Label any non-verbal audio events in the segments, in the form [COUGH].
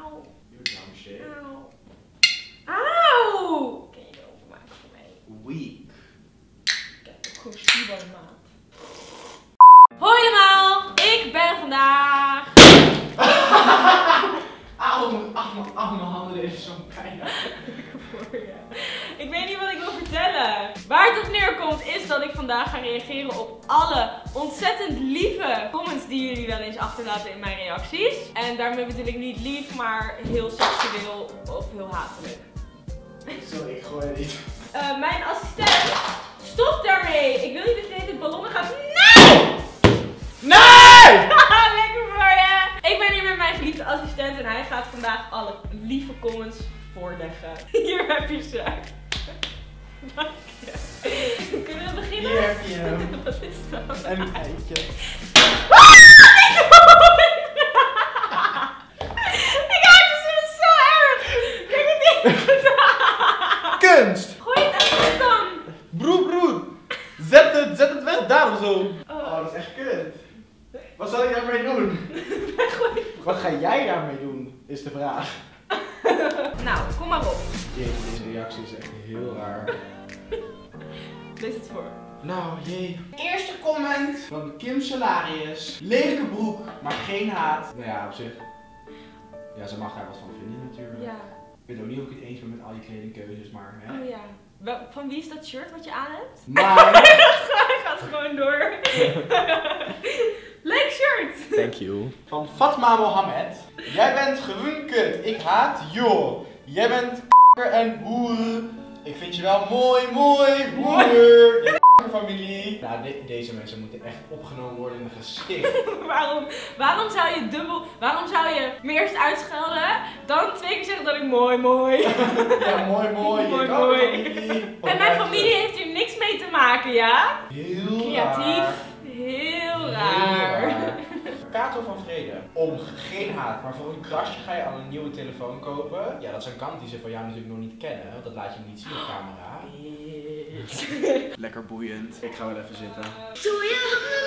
Auw. Auw. Auw! Kun je erover maken voor mij? Weak. Ik heb ook gewoon spierballen maat. Hoi allemaal! Ik ben vandaag... [LAUGHS] Auw, mijn handen is zo pijn. [LAUGHS] voor je. Ik weet niet wat ik wil vertellen. Waar het op neerkomt is dat ik vandaag ga reageren op alle ontzettend lieve comments die jullie wel eens achterlaten in mijn reacties. En daarmee bedoel ik niet lief, maar heel seksueel of heel hatelijk. Sorry, ik gooi het niet. Eh, mijn assistent, stop daarmee! Ik wil niet dat je ballonnen gaat. Nee! Nee! [LAUGHS] Lekker voor je! Ik ben hier met mijn geliefde assistent en hij gaat vandaag alle lieve comments voorleggen. [LAUGHS] Hier heb je ze. Dank je. Kunnen we beginnen? Hier heb je hem. [LAUGHS] Wat is dat? En een eitje. [LAUGHS] Ik haat ze zo erg! Kijk het niet! Kunst! Gooi het even dan! Broer, broer. Zet het, zet het weg daar of zo. Oh. Oh, dat is echt kut. Wat zal je daarmee doen? [LAUGHS] Wat ga jij daarmee doen, is de vraag. Nou, kom maar op. Deze reactie is echt heel raar. Lees het voor. Nou, jee. Eerste comment van Kim Salarius. Lelijke broek, maar geen haat. Nou ja, op zich. Ja, ze mag daar wat van vinden natuurlijk. Ja. Ik weet ook niet of ik het eens ben met al die kledingkeuzes, maar hè. Oh ja. Wel- Van wie is dat shirt wat je aan hebt? Maar... Hij [LAUGHS] gaat gewoon door. [LAUGHS] Leuk shirt! Thank you. Van Fatma Mohammed. Jij bent gewoon kut. Ik haat joh. Jij bent k***er en hoer. Ik vind je wel mooi, mooi, hoer. Je [LAUGHS] familie. Nou, de- deze mensen moeten echt opgenomen worden in een gesticht. [LAUGHS] waarom, waarom zou je dubbel, waarom zou je me eerst uitschelden, dan twee keer zeggen dat ik mooi mooi. [LAUGHS] ja, mooi, mooi. Mooi, Je mooi. familie. En mijn familie heeft hier niks mee te maken, ja? Heel Creatief. raar. Heel Heel raar. Kato van Vrede. Om geen haat, maar voor een krasje ga je al een nieuwe telefoon kopen. Ja, dat is een kant die ze van jou natuurlijk nog niet kennen, want dat laat je niet zien op camera. [LAUGHS] Lekker boeiend. Ik ga wel even zitten. Doe je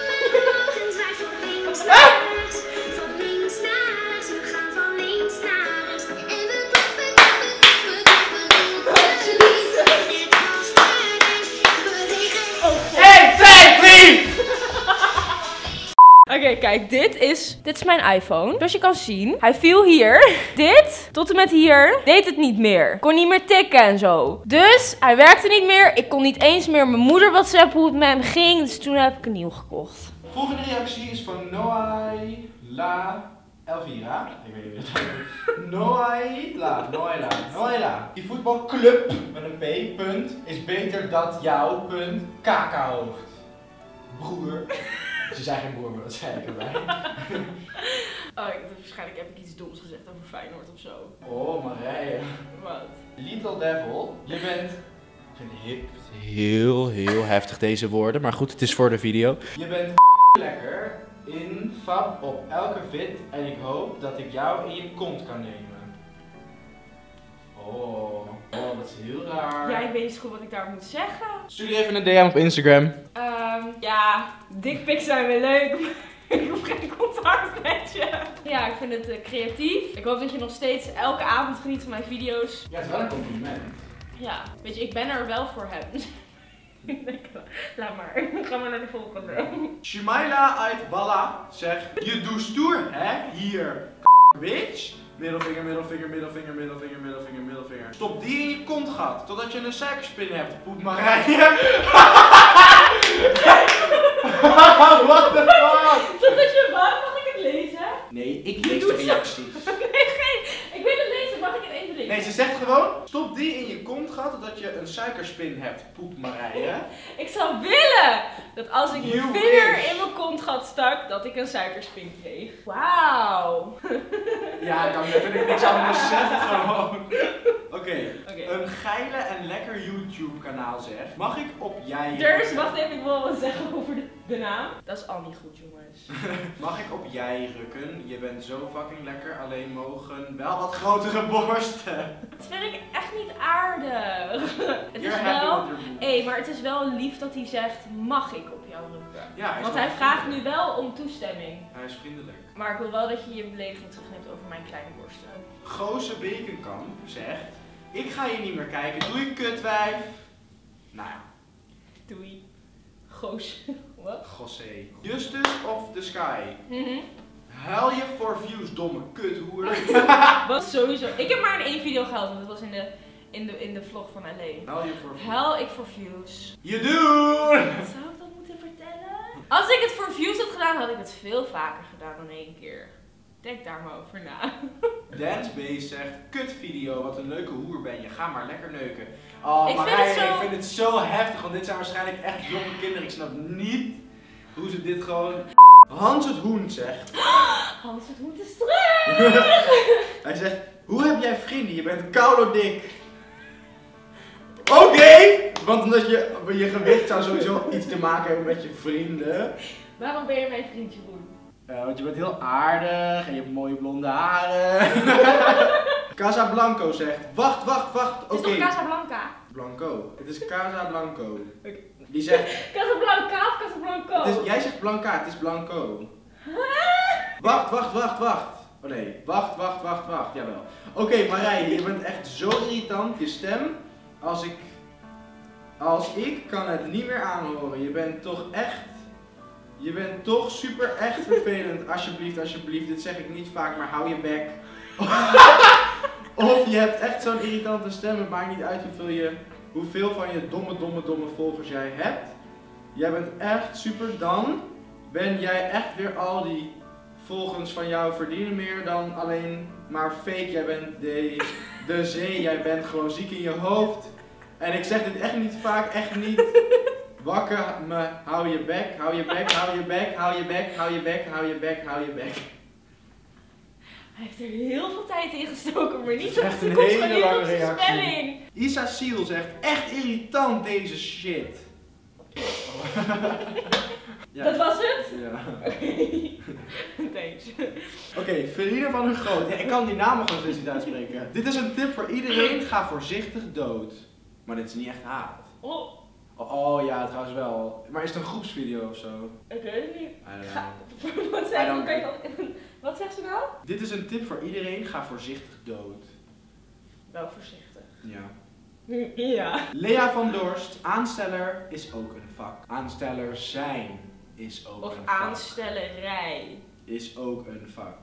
kijk, dit is, dit is mijn iPhone. Zoals je kan zien, hij viel hier. [LAUGHS] Dit, tot en met hier, deed het niet meer. Kon niet meer tikken en zo. Dus, hij werkte niet meer. Ik kon niet eens meer mijn moeder WhatsApp hoe het met hem ging. Dus toen heb ik een nieuw gekocht. Volgende reactie is van Noai La Elvira. Ik weet niet wie dat is. [LAUGHS] Noaila, Noaila, Noaila. Die voetbalclub met een P, punt, is beter dat jouw, punt, kakahoofd. Broer. Ze zei geen broer, maar dat zei ik erbij. [LAUGHS] Oh, ik, waarschijnlijk heb ik iets doms gezegd over Feyenoord of zo. Oh, Marije. Wat? Little Devil, je bent. Ik vind het heel, heel, heel heftig deze woorden, maar goed, het is voor de video. Je bent [LAUGHS] lekker in fab op elke fit en ik hoop dat ik jou in je kont kan nemen. Oh, oh dat is heel raar. Jij weet eens goed wat ik daar moet zeggen. Stuur even een DM op Instagram. Ehm, ja, dickpics zijn weer leuk. [LAUGHS] maar Ik hoef geen contact met je. Ja, ik vind het eh, creatief. Ik hoop dat je nog steeds elke avond geniet van mijn video's. Ja, het is wel een compliment. Ja, weet je, ik ben er wel voor hem. [LAUGHS] Ik denk, Laat maar. Ga maar naar de volgende. Shimaila uit Balla zegt: Je doet stoer, hè? Hier. Bitch. Middelvinger, middelvinger, middelvinger, middelvinger, middelvinger, middelvinger. Stop die in je kontgat totdat je een suikerspin hebt, poep Marije. [LAUGHS] What the fuck? Totdat je waar mag ik het lezen? Nee, ik lees de reacties. Nee, geen. Ik wil het lezen. Mag ik het even lezen? Nee, ze zegt gewoon: Stop die in je kontgat totdat je een suikerspin hebt, poep Marije. [LAUGHS] Ik zou willen dat als ik mijn vinger wish. in mijn kontgat stak, dat ik een suikerspin kreeg. Wauw. [LAUGHS] Ja, ik kan natuurlijk niks anders zeggen gewoon. Oké, Oké. een geile en lekker YouTube kanaal zegt. Mag ik op jij... Dus, wacht even, ik wil wat zeggen over de, de naam. Dat is al niet goed, jongens. [LAUGHS] Mag ik op jij rukken? Je bent zo fucking lekker, alleen mogen wel wat grotere [LAUGHS] borsten. Dat vind ik echt niet aardig. [LAUGHS] Het You're is wel... Hé, maar het is wel lief dat hij zegt, mag ik op jou rukken? Ja, hij is Want hij vraagt nu wel om toestemming. Hij is vriendelijk. Maar ik wil wel dat je je belediging terugneemt over mijn kleine borsten. Goze Bekenkamp zegt, ik ga je niet meer kijken, doei kutwijf. Nou ja, Doei. Goos. Wat? Gossé. Justus of the Sky? Mhm. Huil je voor views, domme kuthoer. [LAUGHS] Was sowieso. Ik heb maar in één video gehaald, want dat was in de, in de, in de vlog van alleen. Huil je voor views. Huil ik voor views. Je doet! Zou ik dat moeten vertellen? Als ik het voor views had gedaan, had ik het veel vaker gedaan dan één keer. Denk daar maar over na. Dancebase zegt, kut video, wat een leuke hoer ben je, ga maar lekker neuken. Oh, Ik vind Marije, het zo- ik vind het zo heftig, want dit zijn waarschijnlijk echt jonge kinderen. Ik snap niet hoe ze dit gewoon... Hans het Hoen zegt, [GASPS] Hans, het moet eens terug. [LAUGHS] hij zegt, hoe heb jij vrienden? Je bent koude dik. Oké, want omdat je, je gewicht zou sowieso iets te maken hebben met je vrienden. Waarom ben je mijn vriendje Roen? Ja, want je bent heel aardig en je hebt mooie blonde haren. [LAUGHS] Casablanco zegt, wacht, wacht, wacht, oké. Het is toch Casablanca? Blanco. Het is Casa Blanco. [LAUGHS] Oké. Die zegt, Casablanca of Casablanco? het is, jij zegt Blanca, het is Blanco. Wacht, wacht, wacht, wacht. Oh nee, wacht, wacht, wacht, wacht. Jawel. Oké, Marije, je bent echt zo irritant. Je stem, als ik, als ik kan het niet meer aanhoren. Je bent toch echt, je bent toch super echt vervelend. Alsjeblieft, alsjeblieft. Dit zeg ik niet vaak, maar hou je bek. Of je hebt echt zo'n irritante stem. Het maakt niet uit hoeveel, je, hoeveel van je domme, domme, domme volgers jij hebt. Jij bent echt super. Dan ben jij echt weer al die volgens van jou verdienen meer dan alleen maar fake. Jij bent de, de zee. Jij bent gewoon ziek in je hoofd. En ik zeg dit echt niet vaak, echt niet. Wakker me, hou je bek, hou je bek, hou je bek, hou je bek, hou je bek, hou je bek, hou je bek. Hij heeft er heel veel tijd in gestoken, maar niet Het zo is echt een hele lange reactie. spelling. Isa Seal zegt, echt irritant deze shit. [LAUGHS] Ja. Dat was het? Ja. [LAUGHS] Thanks. Oké, Verine van der Groot. Ja, ik kan die namen gewoon steeds niet uitspreken. Dit is een tip voor iedereen. Ga voorzichtig dood. Maar dit is niet echt haat. Oh, Oh, ja, trouwens wel. Maar is het een groepsvideo of zo? ik weet het niet. Ga-. [LAUGHS] Wat kan je Wat zegt ze nou? Dit is een tip voor iedereen. Ga voorzichtig dood. Wel voorzichtig. Ja. [LAUGHS] Ja. Lea van Dorst. Aansteller is ook een vak. Aansteller zijn is ook Of een vak. aanstellerij. is ook een vak.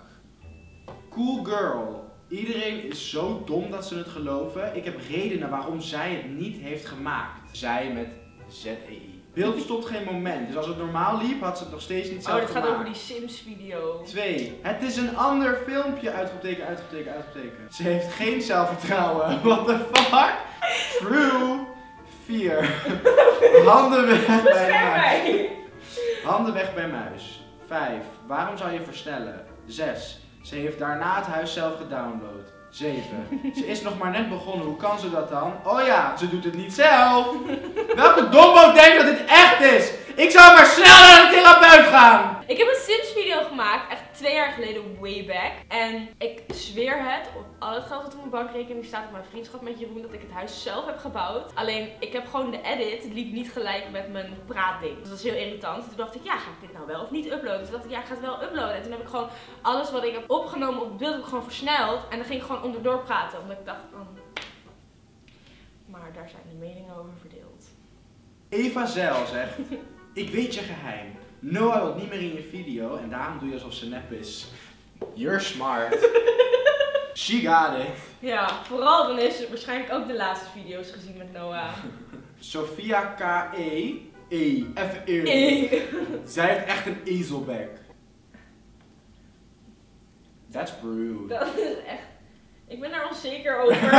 Cool girl. Iedereen is zo dom dat ze het geloven. Ik heb redenen waarom zij het niet heeft gemaakt. Zij met Z-E-I. Beeld stopt geen moment. Dus als het normaal liep, had ze het nog steeds niet Oh, zelf dit gaat gemaakt. over die Sims video. 2. Het is een ander filmpje. Uitroepteken, uitroepteken, uitroepteken. Ze heeft geen zelfvertrouwen. [LAUGHS] What the fuck? True. 4. [LAUGHS] Handen weg bij muis. mij! Handen weg bij muis. 5. Waarom zou je versnellen? 6. Ze heeft daarna het huis zelf gedownload. 7. Ze is nog maar net begonnen. Hoe kan ze dat dan? Oh ja, ze doet het niet zelf. Welke dombo denkt dat dit echt is? Ik zou maar snel naar de therapeut gaan. Ik heb een Sims video gemaakt, echt twee jaar geleden, way back. En ik zweer het, op al het geld dat op mijn bankrekening staat, op mijn vriendschap met Jeroen, dat ik het huis zelf heb gebouwd. Alleen, ik heb gewoon de edit, het liep niet gelijk met mijn praatding. Dus dat is heel irritant. Toen dacht ik, ja, ga ik dit nou wel of niet uploaden? Toen dacht ik, ja, ik ga het wel uploaden. En toen heb ik gewoon alles wat ik heb opgenomen op het beeld, heb ik gewoon versneld. En dan ging ik gewoon onderdoor praten, omdat ik dacht, oh. maar daar zijn de meningen over verdeeld. Eva Zeil zegt: [LAUGHS] Ik weet je geheim. Noah wil niet meer in je video en daarom doe je alsof ze nep is. You're smart. [LAUGHS] She got it. Ja, vooral dan heeft ze waarschijnlijk ook de laatste video's gezien met Noah. [LAUGHS] Sophia K.E. E. Even eerlijk. Eh. [LAUGHS] Zij heeft echt een ezelbek. That's rude. Dat is echt. Ik ben daar onzeker over.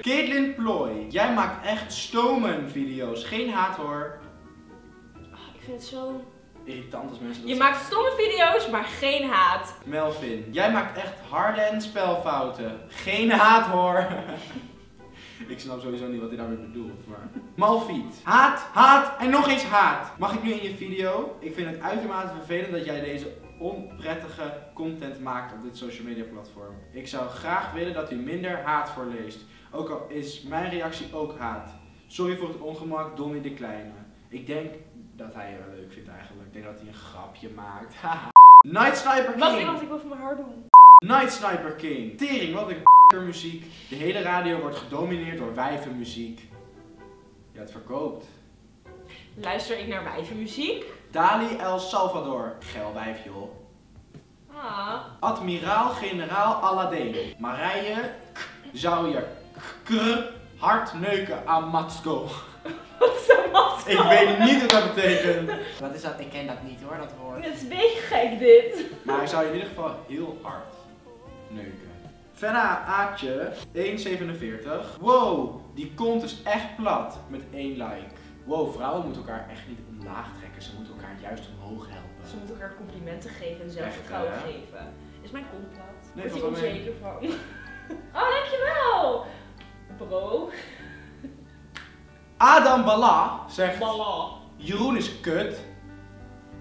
Caitlin Ploy. Jij maakt echt stomen video's. Geen haat hoor. Ik vind het zo. Irritant als mensen dat Je maakt stomme video's, maar geen haat. Melvin. Jij maakt echt harde en spelfouten. Geen haat hoor. [LAUGHS] Ik snap sowieso niet wat hij daarmee bedoelt, maar... Malfiet. Haat, haat en nog eens haat. Mag ik nu in je video? Ik vind het uitermate vervelend dat jij deze onprettige content maakt op dit social media platform. Ik zou graag willen dat u minder haat voorleest. Ook al is mijn reactie ook haat. Sorry voor het ongemak, Donnie de Kleine. Ik denk dat hij je wel leuk vindt eigenlijk. Ik denk dat hij een grapje maakt. [LAUGHS] Haha. Night Sniper King. wacht, ik wil even mijn haar doen. Night Sniper King. Tering, wat een muziek. De hele radio wordt gedomineerd door wijvenmuziek. Ja, het verkoopt. Luister ik naar wijvenmuziek? Dali El Salvador. Geil wijf, joh. Ah. Admiraal Generaal Aladdin. Marije k- zou je k- hard neuken aan Matsko. Wat is dat wat? Ik weet niet wat dat betekent. Wat is dat? Ik ken dat niet hoor, dat woord. Het is een beetje gek dit. Maar hij zou je in ieder geval heel hard neuken. Fenna Aatje, 1,47. Wow, die kont is echt plat met één like. Wow, vrouwen moeten elkaar echt niet omlaag trekken. Ze moeten elkaar juist omhoog helpen. Ze moeten elkaar complimenten geven en zelfvertrouwen Echt, geven. Is mijn kont plat? Nee, Word valt ik onzeker van. [LAUGHS] Oh, dankjewel! Bro. Adam Bala zegt. Jeroen is kut.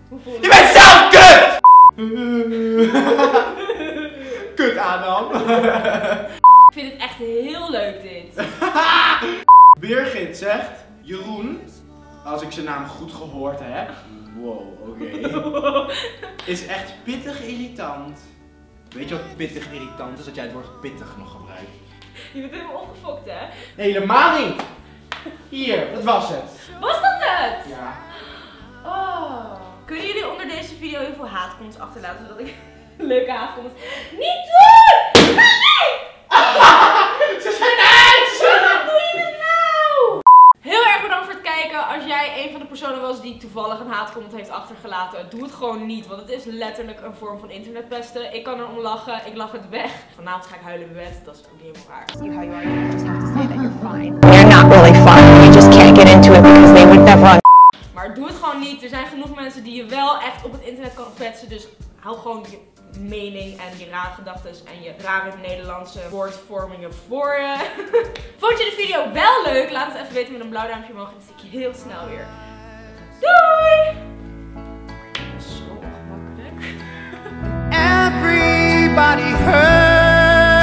Hoe voel je Je bent zelf kut! [LAUGHS] kut Adam. Ik vind het echt heel leuk dit. [LAUGHS] Birgit zegt, Jeroen, als ik zijn naam goed gehoord heb, wow, oké, [LAUGHS] is echt pittig irritant. Weet je wat pittig irritant is? Dat jij het woord pittig nog gebruikt. Je bent helemaal opgefokt hè? Helemaal niet! Hier, dat was het. Was dat het? Ja. Oh. Kunnen jullie onder deze video heel veel haatcomments achterlaten zodat ik [LAUGHS] leuke haatcomments niet doen! Nee! [LAUGHS] Ze zijn uit! Wat doe je dit nou? Heel erg bedankt voor het kijken. Als jij een van de personen was die toevallig een haatcomment heeft achtergelaten, doe het gewoon niet. Want het is letterlijk een vorm van internetpesten. Ik kan erom lachen, ik lach het weg. Vanavond ga ik huilen in bed, dat is ook niet helemaal raar. you how you are. You just have to say that you're fine. Not really maar doe het gewoon niet. Er zijn genoeg mensen die je wel echt op het internet kan kwetsen. Dus hou gewoon je mening en je rare gedachten en je rare Nederlandse woordvormingen voor je. Eh. [LAUGHS] Vond je de video wel leuk? Laat het even weten met een blauw duimpje omhoog. En dan zie ik je heel snel weer. Doei! Zo ongemakkelijk. Everybody hurts.